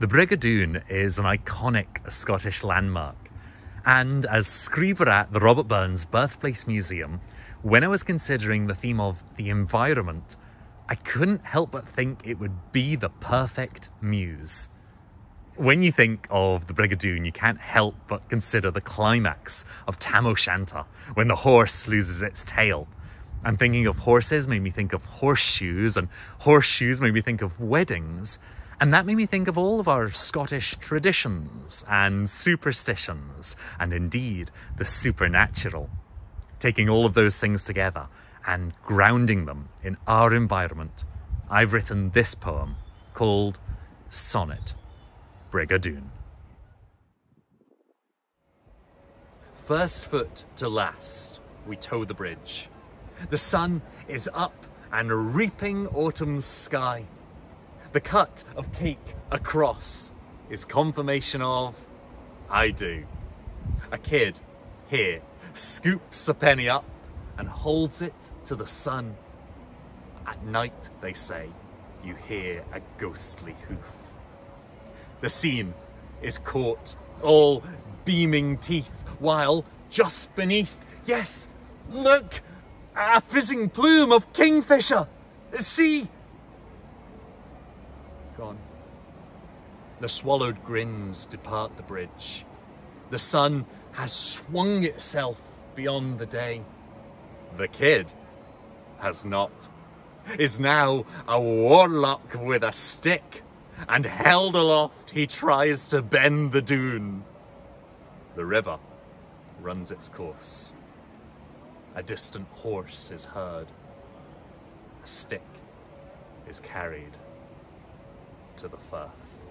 The Brig o' Doon is an iconic Scottish landmark. And as Scriever at the Robert Burns Birthplace Museum, when I was considering the theme of the environment, I couldn't help but think it would be the perfect muse. When you think of the Brig o' Doon, you can't help but consider the climax of Tam O'Shanter, when the horse loses its tail. And thinking of horses made me think of horseshoes, and horseshoes made me think of weddings. And that made me think of all of our Scottish traditions and superstitions, and indeed the supernatural. Taking all of those things together and grounding them in our environment, I've written this poem called Sonnet Brig o' Doon. First foot to last, we tow the bridge. The sun is up and reaping autumn's sky. The cut of cake across is confirmation of I do. A kid here scoops a penny up and holds it to the sun. At night, they say, you hear a ghostly hoof. The scene is caught, all beaming teeth, while just beneath, yes, look, a fizzing plume of kingfisher. See, gone. The swallowed grins depart the bridge. The sun has swung itself beyond the day. The kid has not, is now a warlock with a stick, and held aloft he tries to bend the Doon. The river runs its course. A distant horse is heard. A stick is carried to the Firth.